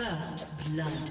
First blood.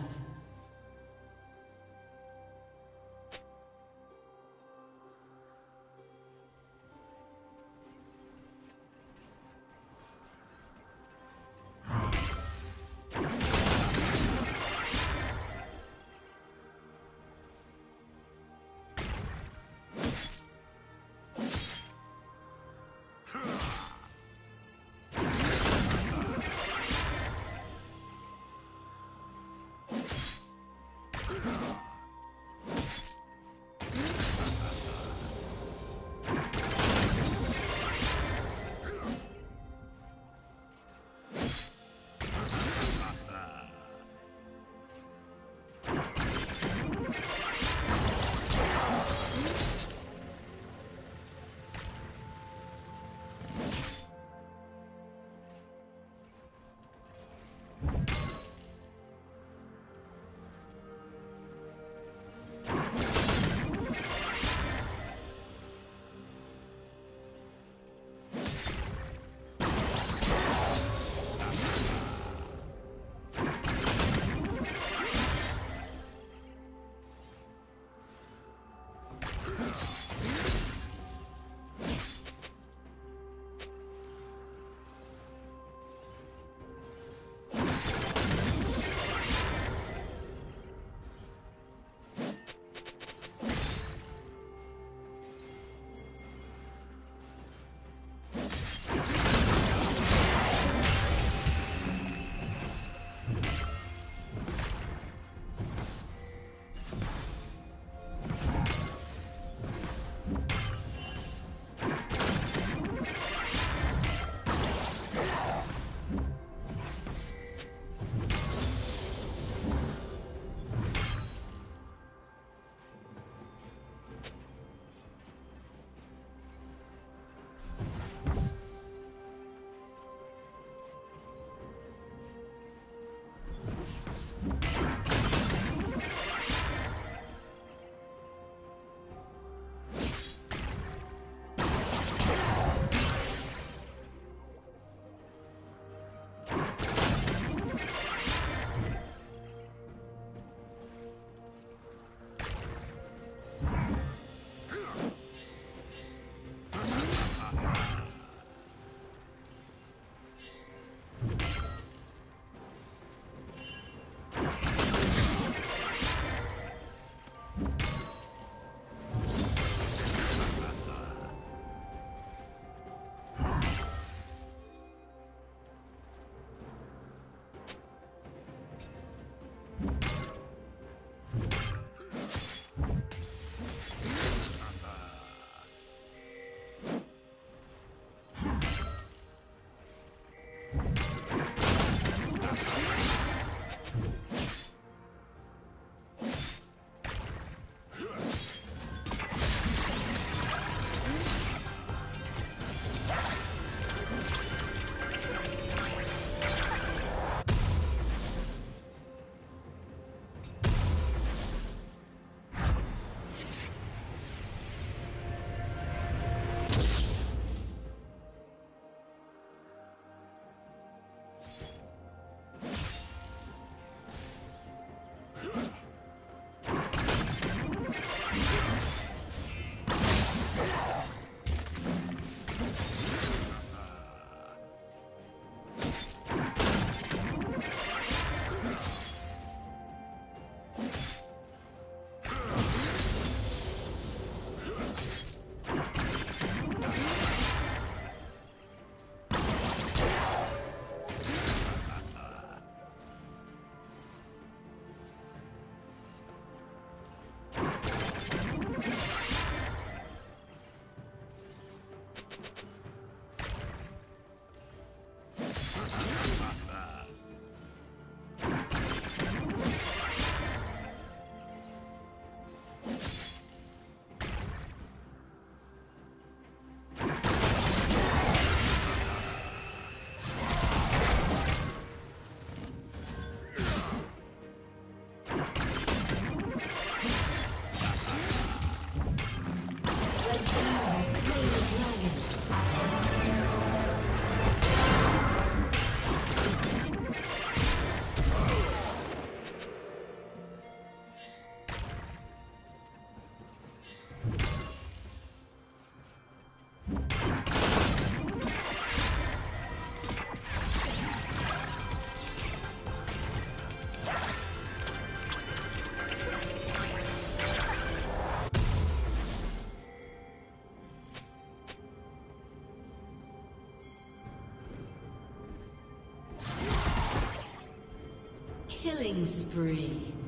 Killing spree.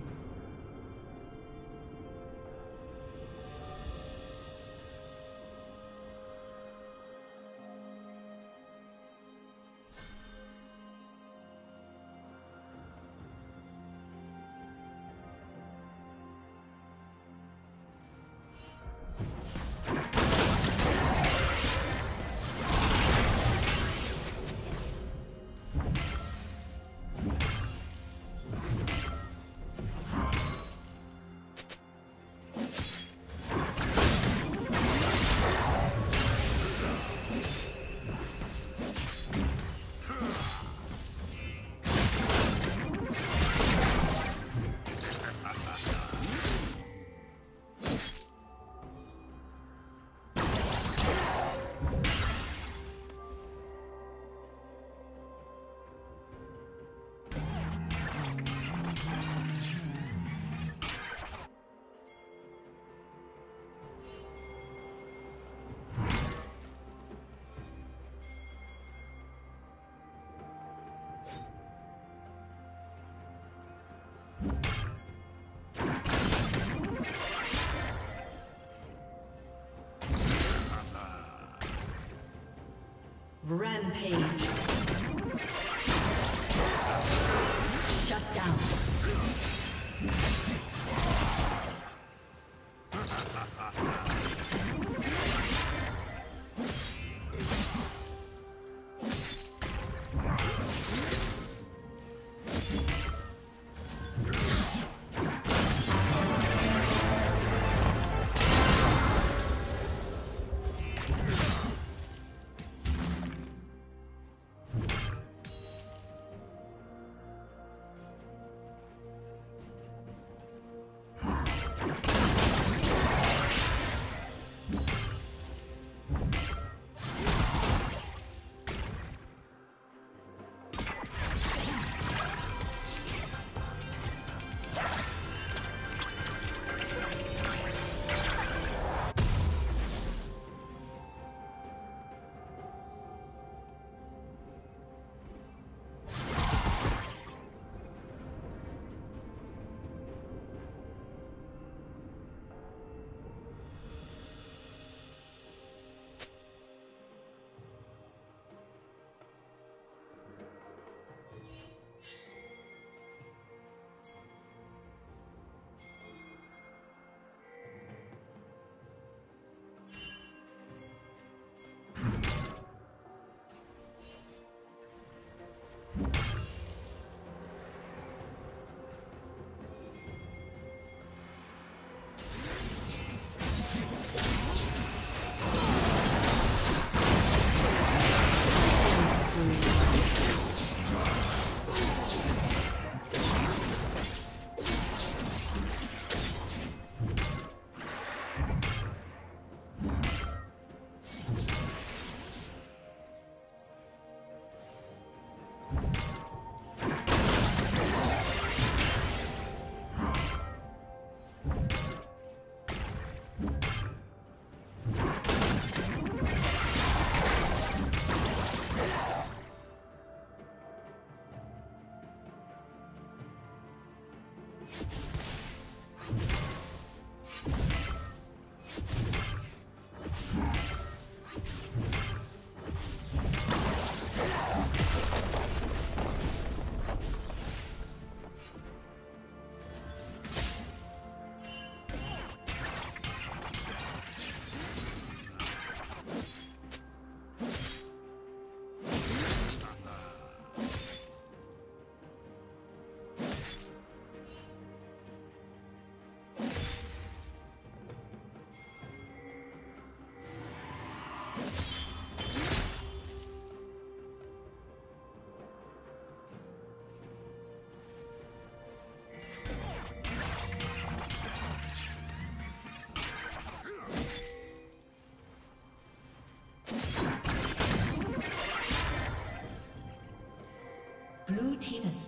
Rampage.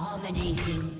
Dominating.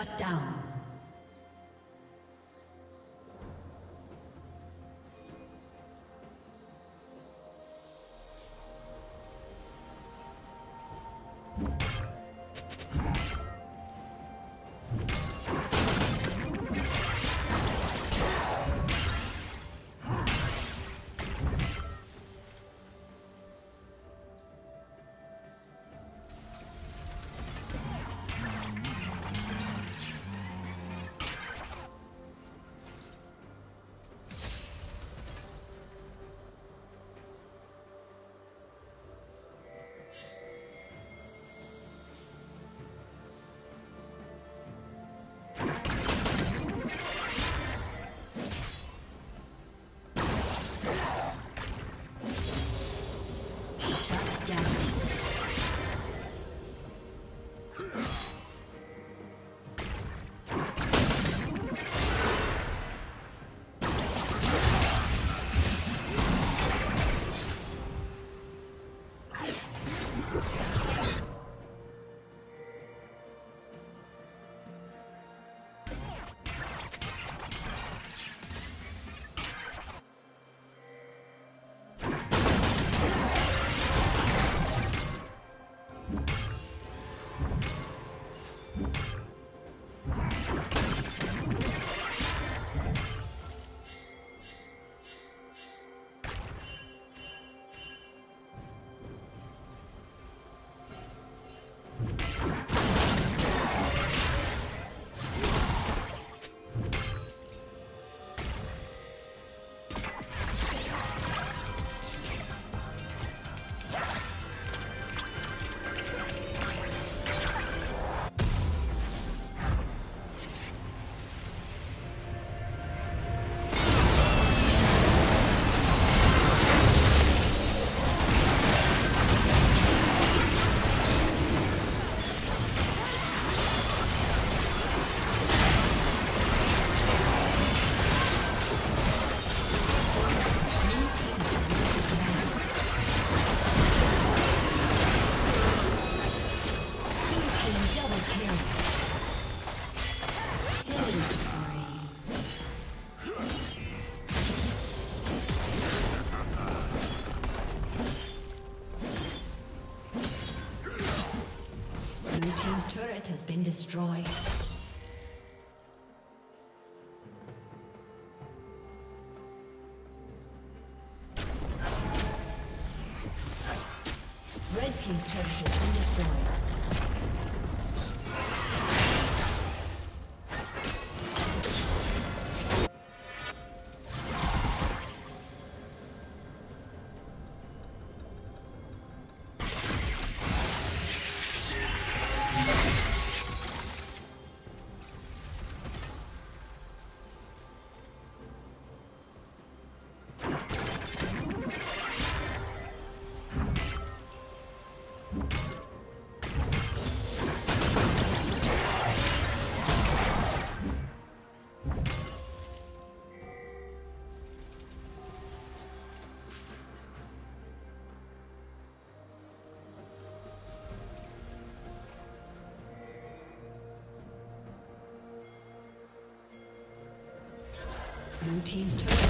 Shut down. Been destroyed. Blue Team's turret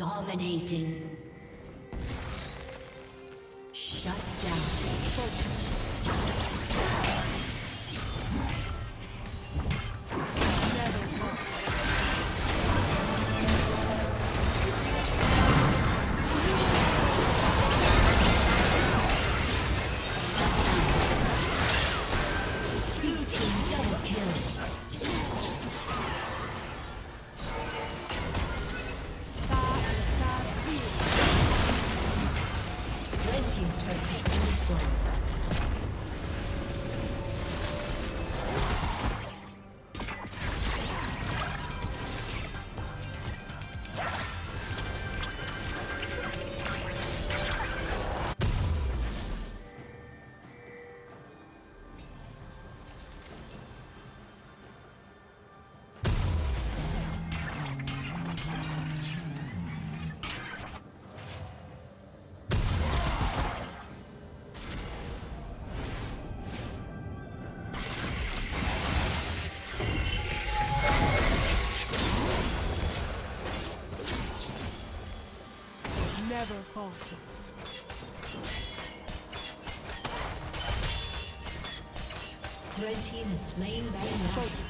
Dominating. Never falter. Red team has slain Baron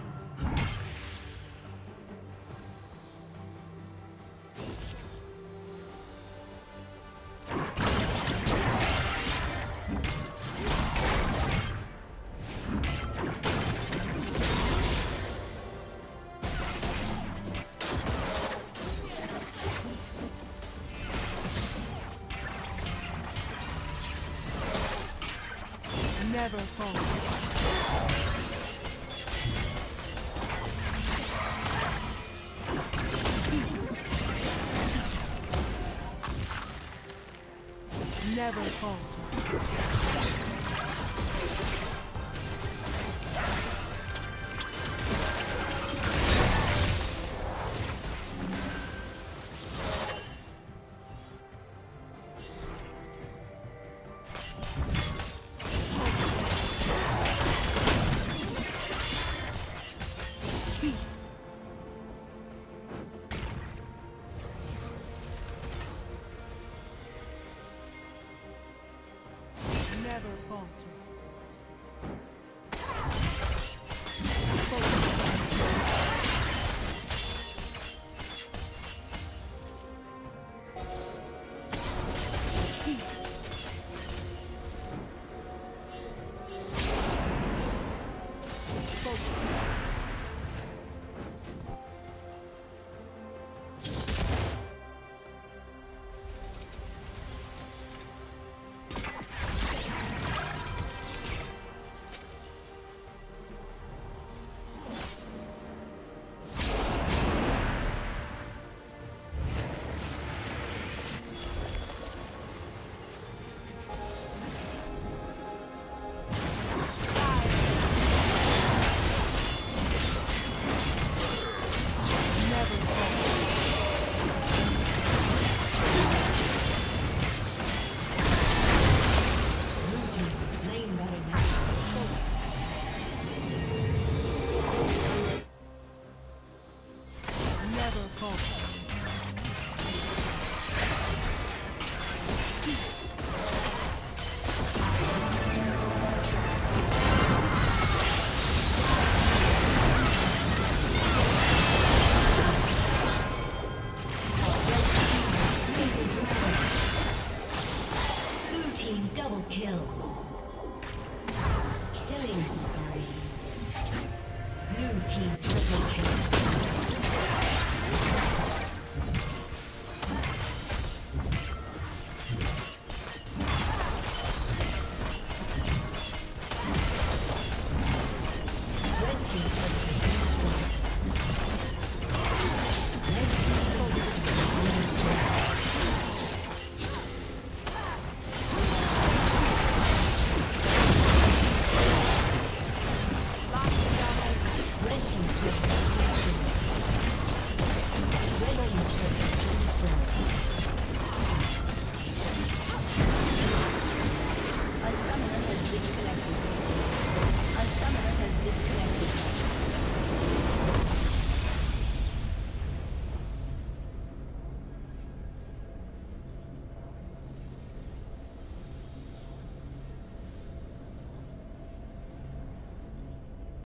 Never fall. never falter.